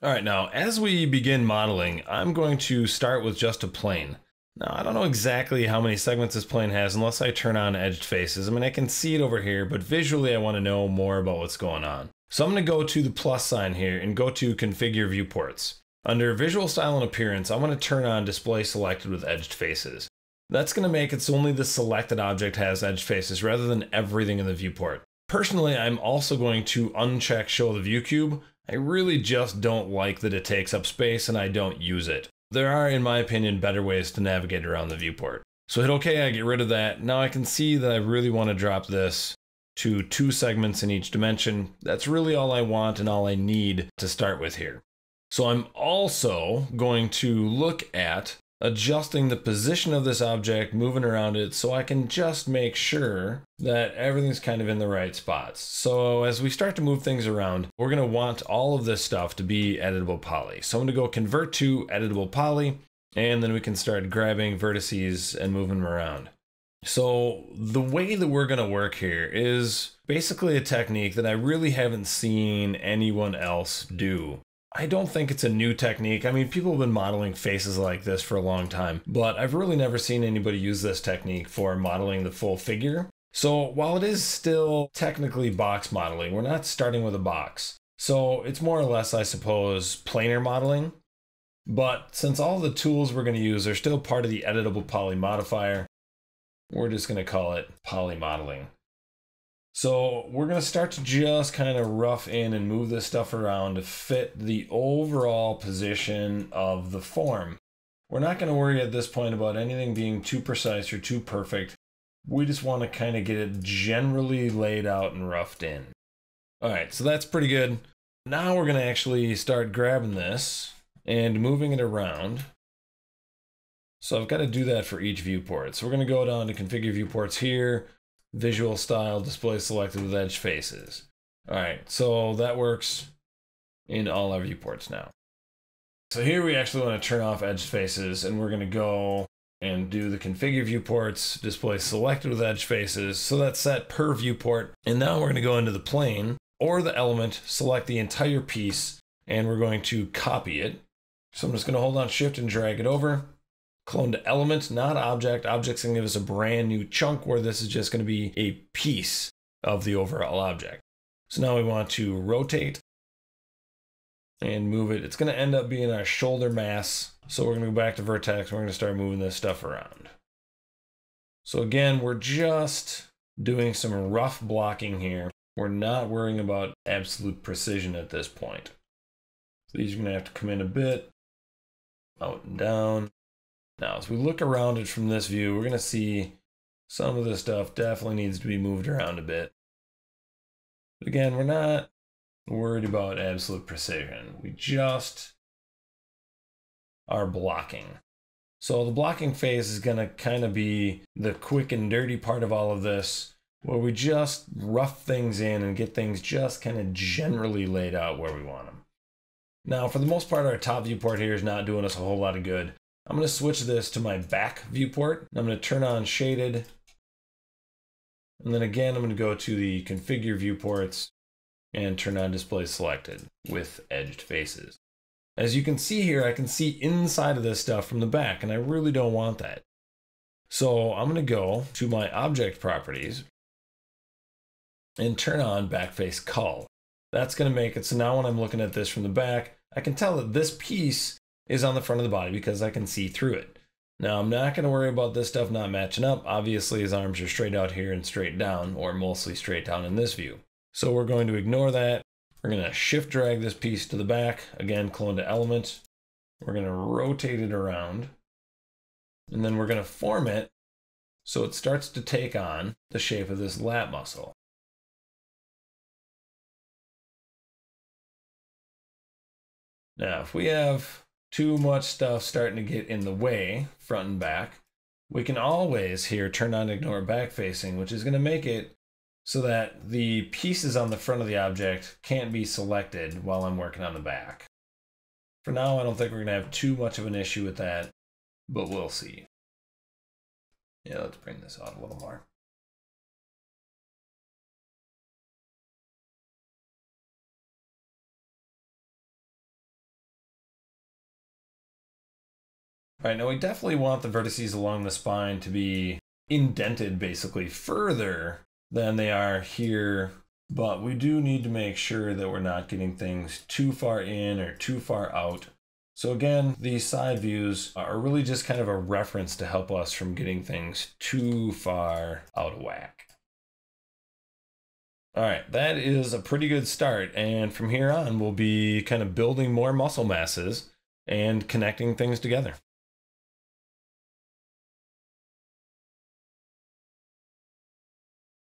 All right, now as we begin modeling, I'm going to start with just a plane. Now, I don't know exactly how many segments this plane has unless I turn on edged faces. I mean, I can see it over here, but visually I want to know more about what's going on. So I'm going to go to the plus sign here and go to configure viewports. Under visual style and appearance, I want to turn on display selected with edged faces. That's going to make it so only the selected object has edged faces rather than everything in the viewport. Personally, I'm also going to uncheck show the view cube. I really just don't like that it takes up space and I don't use it. There are, in my opinion, better ways to navigate around the viewport. So hit OK, I get rid of that. Now I can see that I really want to drop this to two segments in each dimension. That's really all I want and all I need to start with here. So I'm also going to look at adjusting the position of this object, moving around it, so I can just make sure that everything's kind of in the right spots. So as we start to move things around, we're gonna want all of this stuff to be editable poly. So I'm gonna go convert to editable poly, and then we can start grabbing vertices and moving them around. So the way that we're gonna work here is basically a technique that I really haven't seen anyone else do. I don't think it's a new technique. I mean, people have been modeling faces like this for a long time, but I've really never seen anybody use this technique for modeling the full figure. So while it is still technically box modeling, we're not starting with a box. So it's more or less, I suppose, planar modeling. But since all the tools we're going to use are still part of the editable poly modifier, we're just going to call it poly modeling. So we're going to start to just kind of rough in and move this stuff around to fit the overall position of the form. We're not going to worry at this point about anything being too precise or too perfect. We just want to kind of get it generally laid out and roughed in. All right, so that's pretty good. Now we're going to actually start grabbing this and moving it around. So I've got to do that for each viewport. So we're going to go down to configure viewports here visual style display selected with edge faces. All right, so that works in all our viewports now. So here we actually want to turn off edge faces and we're going to go and do the configure viewports, display selected with edge faces. So that's set per viewport. And now we're going to go into the plane or the element, select the entire piece, and we're going to copy it. So I'm just going to hold on shift and drag it over clone to element, not object. Object's gonna give us a brand new chunk where this is just gonna be a piece of the overall object. So now we want to rotate and move it. It's gonna end up being our shoulder mass. So we're gonna go back to vertex. We're gonna start moving this stuff around. So again, we're just doing some rough blocking here. We're not worrying about absolute precision at this point. So these are gonna have to come in a bit, out and down. Now, as we look around it from this view, we're going to see some of this stuff definitely needs to be moved around a bit. But again, we're not worried about absolute precision. We just are blocking. So the blocking phase is going to kind of be the quick and dirty part of all of this, where we just rough things in and get things just kind of generally laid out where we want them. Now, for the most part, our top viewport here is not doing us a whole lot of good. I'm going to switch this to my back viewport. I'm going to turn on shaded. And then again, I'm going to go to the configure viewports and turn on display selected with edged faces. As you can see here, I can see inside of this stuff from the back, and I really don't want that. So I'm going to go to my object properties and turn on backface cull. That's going to make it so now when I'm looking at this from the back, I can tell that this piece is on the front of the body because I can see through it. Now, I'm not going to worry about this stuff not matching up. Obviously, his arms are straight out here and straight down, or mostly straight down in this view. So we're going to ignore that. We're going to shift drag this piece to the back. Again, clone to element. We're going to rotate it around. And then we're going to form it so it starts to take on the shape of this lat muscle. Now, if we have too much stuff starting to get in the way, front and back, we can always here turn on ignore back facing, which is going to make it so that the pieces on the front of the object can't be selected while I'm working on the back. For now, I don't think we're going to have too much of an issue with that, but we'll see. Yeah, let's bring this out a little more. All right, now we definitely want the vertices along the spine to be indented basically further than they are here, but we do need to make sure that we're not getting things too far in or too far out. So again, these side views are really just kind of a reference to help us from getting things too far out of whack. All right, that is a pretty good start. And from here on, we'll be kind of building more muscle masses and connecting things together.